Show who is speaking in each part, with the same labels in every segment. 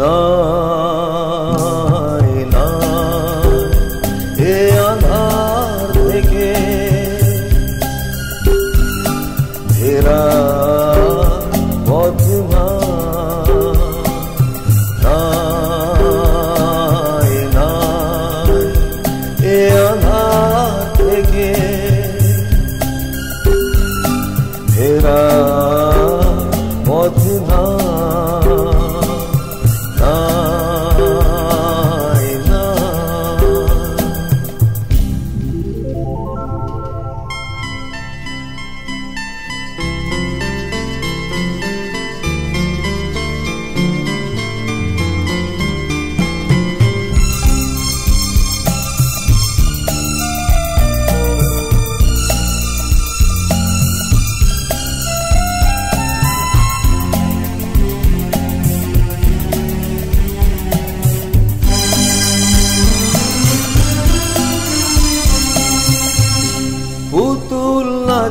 Speaker 1: নাই নাই। এ আধার থেকে ঘেরা পথভা নাই নাই। এ আধার থেকে ঘেরা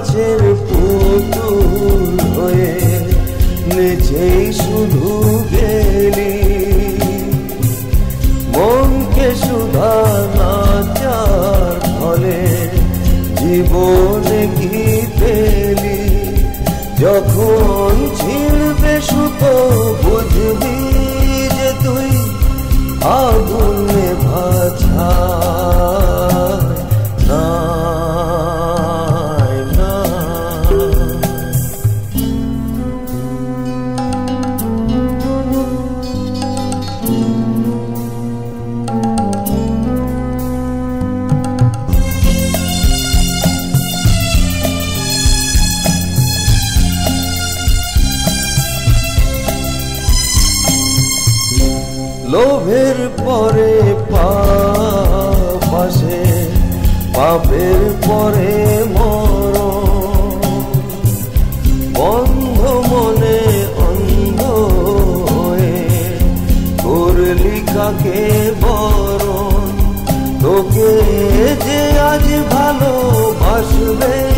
Speaker 1: নাচের পুতুল হয়ে নিজেই শুধু গেলি। মনকে সুধা নাচার ফলে জীবনে কি লোভের পরে পাশে পাপের পরে মর বন্ধ মনে অন্ধ হয়ে করলি কাকে বরণ? তোকে যে আজ ভালোবাসবে